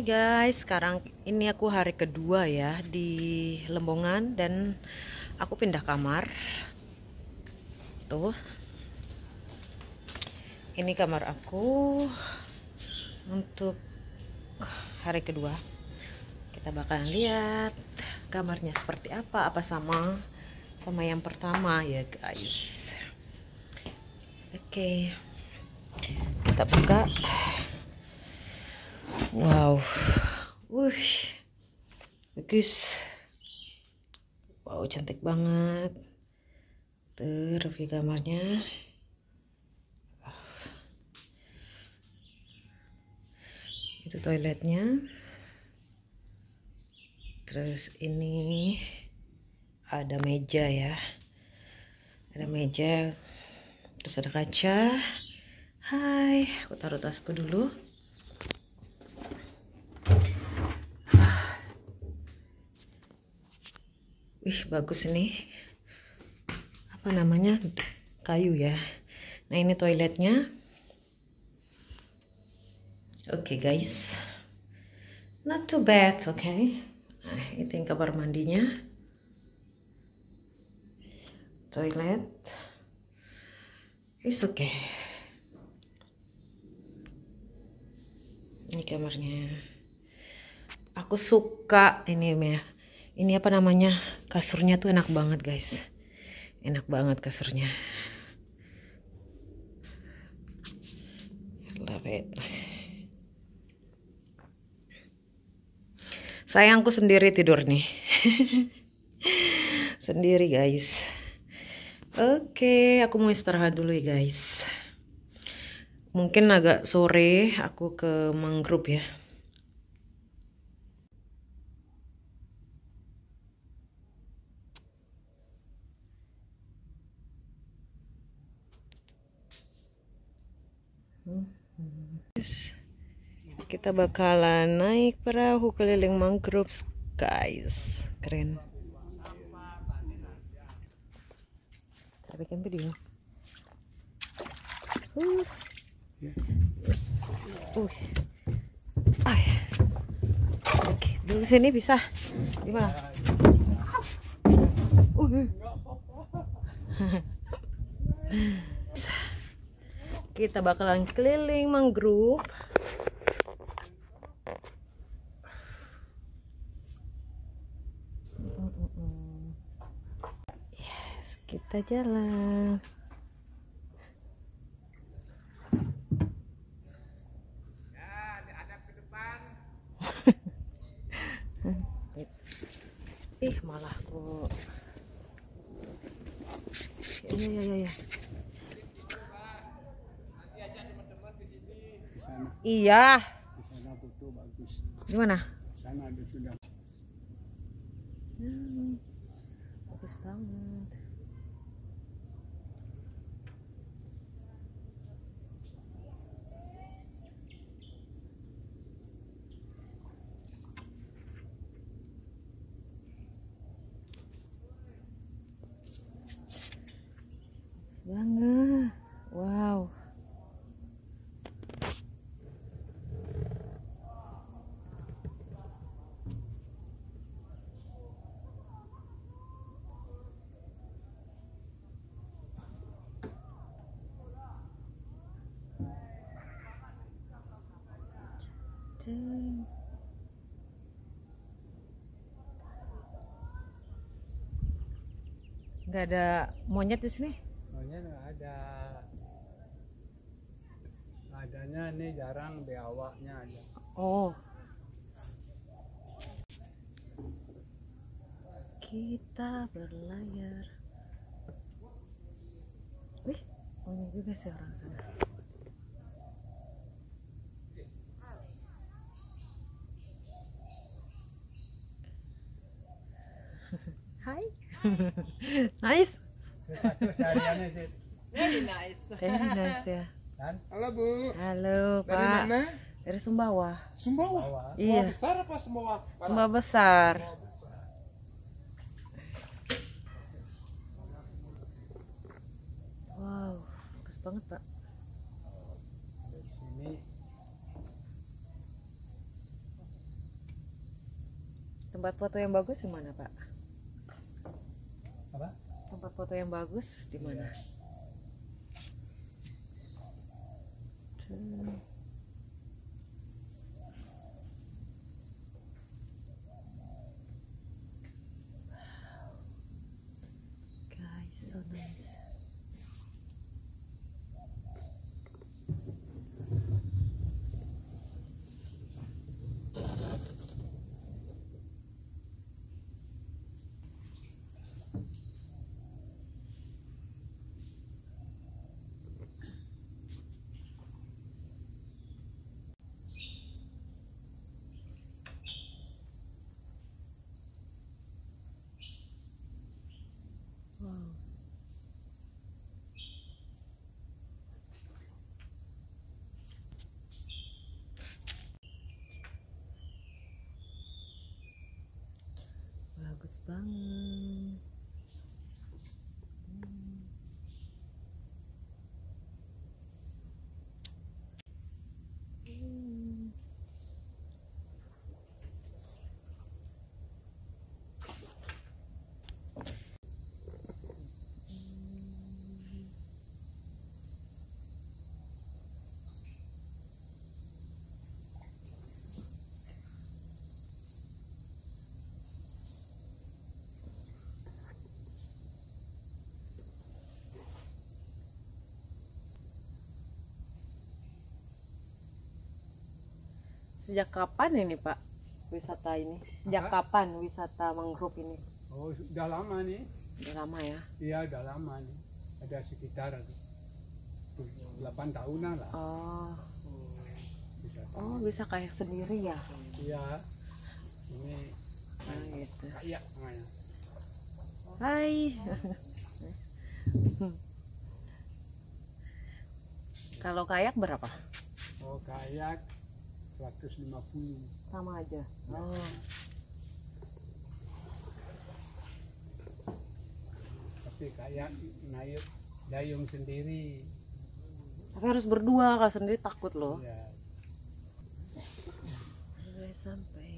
Hai guys, sekarang ini aku hari kedua ya di Lembongan dan aku pindah kamar. Tuh. Ini kamar aku untuk hari kedua. Kita bakalan lihat kamarnya seperti apa, apa sama sama yang pertama ya guys. Oke. Kita buka. Wow, wush, bagus. Wow, cantik banget. Tuh review kamarnya. Itu toiletnya. Terus ini ada meja ya. Ada meja. Terus ada kaca. Hai, aku taruh tasku dulu. Wih, bagus ini. Apa namanya? Kayu ya. Nah, ini toiletnya. Oke, okay, guys. Not too bad, oke. Okay. Nah, itu yang kamar mandinya. Toilet. It's okay. Ini kamarnya. Aku suka ini ya ini apa namanya? Kasurnya tuh enak banget guys. Enak banget kasurnya. Love it. Sayangku sendiri tidur nih. Sendiri guys. Oke aku mau istirahat dulu ya guys. Mungkin agak sore aku ke mangrove ya kita bakalan naik perahu keliling mangrove guys keren saya bikin video uh. Yes. Uh. Oke, dulu sini bisa. Gimana? Uh. kita bakalan keliling mangrove yes kita jalan ih malah kok iya iya iya ya. Iya. Di sana foto bagus. Gimana? Di sana ada sudah. Hmm, bagus banget. Bagus banget. Wow. Dang. Nggak ada monyet di sini? Monyet nggak ada. Adanya nih jarang biawaknya aja. Oh. Kita berlayar. Wih, monyet juga sih orang sana. Hai. nice. Very nice. Very nice ya. Halo Bu, Halo, dari Pak. mana? Dari Sumbawa. Sumbawa. Sumbawa Iya. besar apa Sumbawa? Barat? Sumbawa besar. Wow, bagus banget, Pak. Dari sini Tempat foto yang bagus di mana, Pak? Apa? Tempat foto yang bagus di mana? Tuh. Guys, so nice. Wow. Bagus Sejak kapan ini Pak wisata ini? Sejak Apa? kapan wisata mangrove ini? Oh, sudah lama nih. Udah lama ya? Iya, udah lama nih. Ada sekitar 8 tahunan lah. Oh, Bisa oh bisa kayak sendiri ya? Iya. Ini Oh, gitu. kayak namanya. Hai. Kalau kayak berapa? Oh, kayak 150. Sama aja. Oh, Tapi kayak naik dayung sendiri. tapi harus berdua kalau sendiri takut loh. Iya. Sampai sampai.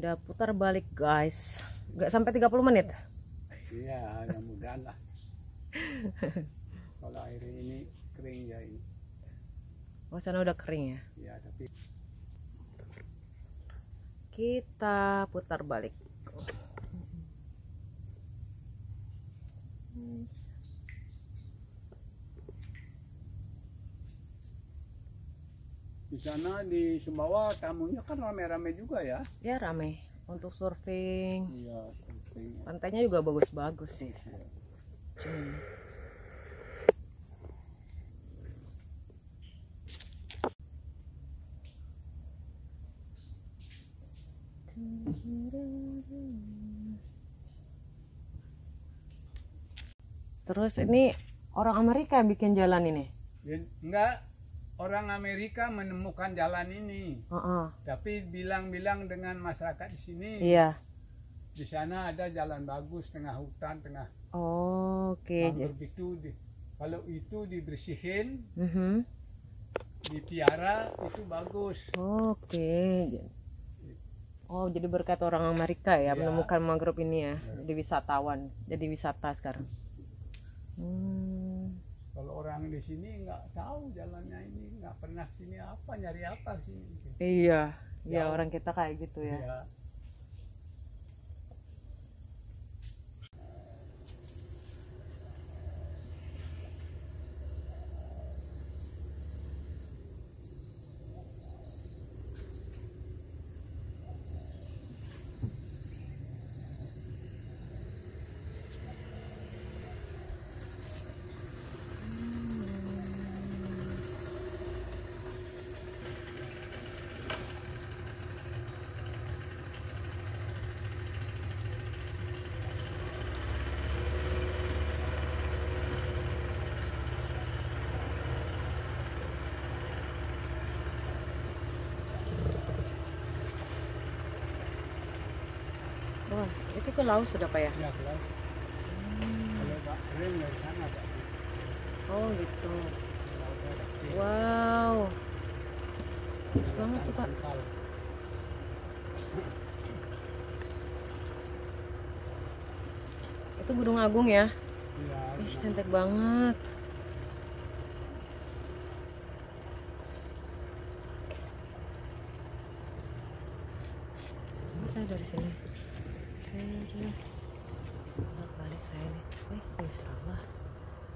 Ini udah putar balik guys. Nggak sampai 30 menit. Iya, mudah-mudahan lah. Kalau air ini kering ya ini. Oh sana udah kering ya. Ya, tapi Kita putar balik. Nice. Di sana di Sumbawa tamunya kan rame-rame juga ya. Ya rame untuk surfing. Iya, penting. Pantainya juga bagus-bagus sih. Hmm. Terus ini orang Amerika yang bikin jalan ini. Ya, Enggak, orang Amerika menemukan jalan ini, Heeh. tapi bilang-bilang dengan masyarakat di sini, Iya. di sana ada jalan bagus tengah hutan, tengah Oke. mangrove itu. Di, kalau itu dibersihin, Mhm. dipiara itu bagus. Oke. Oh, jadi berkat orang Amerika ya Iya. menemukan mangrove ini ya. Jadi wisatawan, jadi wisata sekarang. Hmm. Kalau orang di sini nggak tahu jalannya ini, pernah sini apa, nyari apa sini. Iya, iya Jauh. orang kita kayak gitu ya. Ya. Ke laut sudah pak ya? Ya ke laut. Kalau nggak sering dari sana Pak. Oh gitu. Wow. Bagus banget sih pak. Itu Gunung Agung ya? Iya. Ih cantik banget. Ini saya dari sini. Saya dari bolak balik saya nih. Eh, ini salah.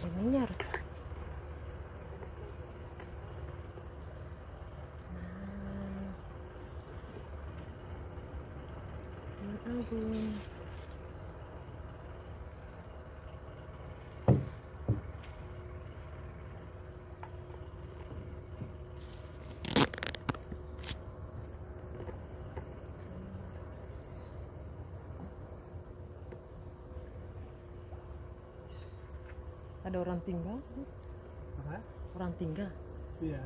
Ininya harus. Nah. Gunung Agung. Ada orang tinggal? Apa? Orang tinggal. Iya.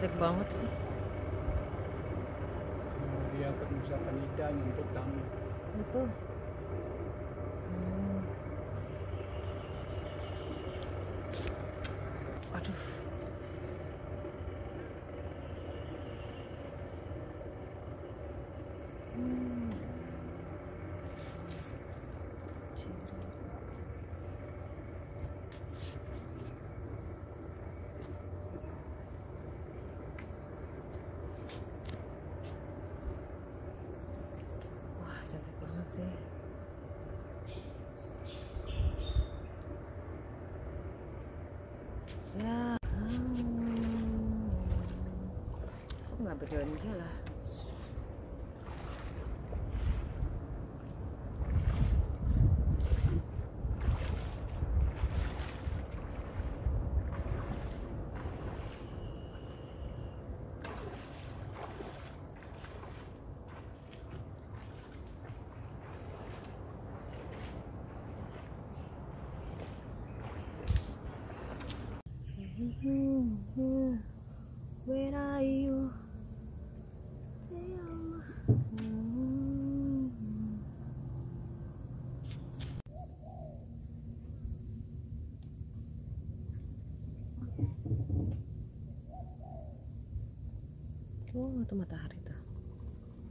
Cantik banget sih. Dia ke Nusa Penida nggak berdaun lah? Mm-hmm. Where are you? Oh, itu matahari tuh.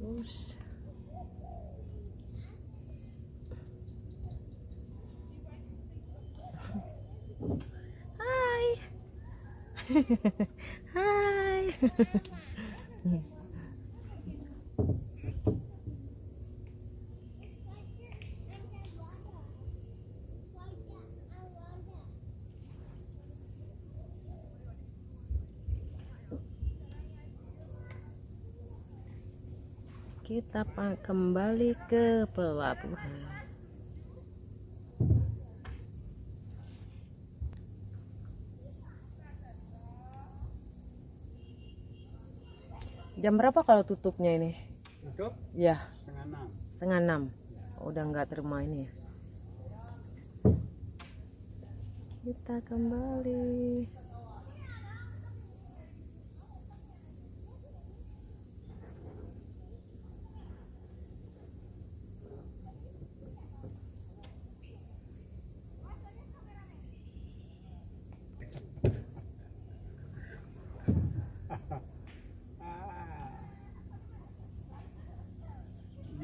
Terus. Hai. Hai. Kita kembali ke pelabuhan. Jam berapa kalau tutupnya ini? Tutup Ya, setengah enam. setengah enam. Udah nggak terima ini ya. Kita kembali.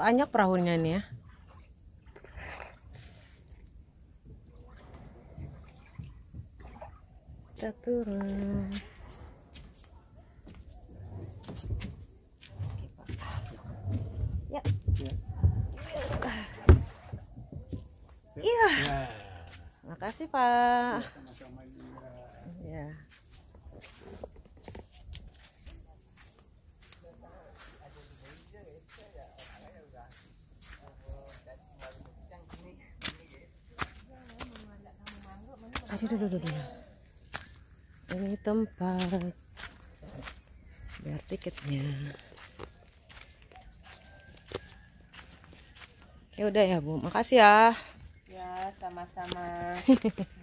banyak perahunya nih ya. Kita turun ya Ya. iya Ya. makasih pak Sama-sama juga. ya aduh aduh aduh, aduh. ini tempat bayar tiketnya ya udah ya bu makasih ya Ya, sama-sama.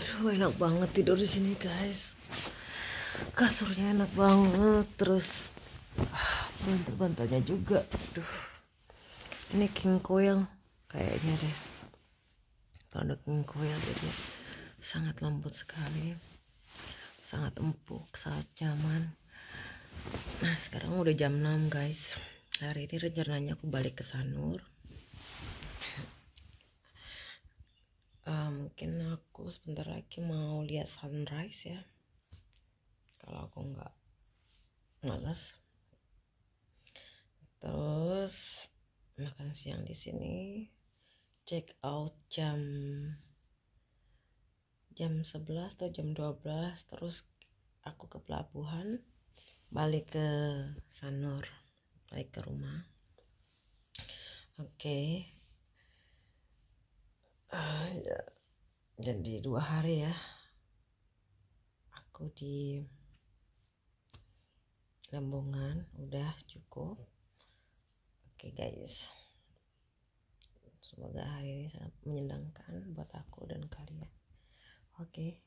Aduh enak banget tidur di sini guys. Kasurnya enak banget terus ah, bantal-bantalnya juga. Aduh. Ini king coil kayaknya deh. Produk king coil jadi sangat lembut sekali. Sangat empuk, sangat nyaman. Nah sekarang udah jam 6 guys Hari ini rencananya aku balik ke Sanur uh, Mungkin aku sebentar lagi mau lihat sunrise ya. Kalau aku nggak males. Terus makan siang di sini. Check out jam jam 11 atau jam 12 terus aku ke pelabuhan balik ke Sanur balik ke rumah. Oke. Okay. uh, jadi dua hari ya aku di Lembongan udah cukup oke okay, guys semoga hari ini sangat menyenangkan buat aku dan kalian oke okay.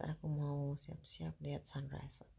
ntar aku mau siap-siap lihat sunrise?